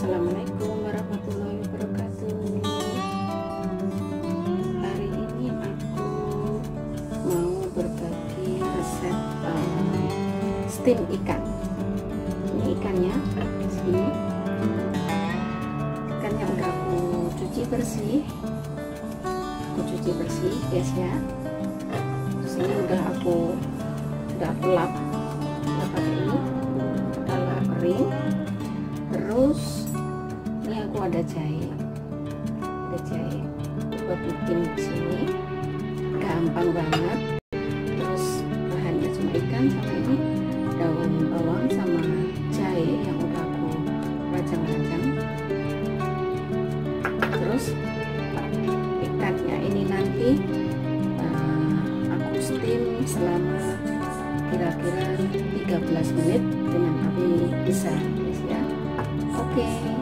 Assalamualaikum warahmatullahi wabarakatuh. Hari ini aku mau berbagi resep uh, steam ikan. Ini ikannya sini Ikannya udah aku cuci bersih. Aku cuci bersih guys ya. Terus ini udah aku udah aku lap lap pakai ini. Kalau kering ada jahe ada jahe buat bikin sini. Gampang banget. Terus bahannya cuma ikan sama ini. Daun bawang sama jahe yang udah aku rajang-rajang. Terus ikannya ini nanti uh, aku steam selama kira-kira 13 menit dengan api besar ya. Oke. okay.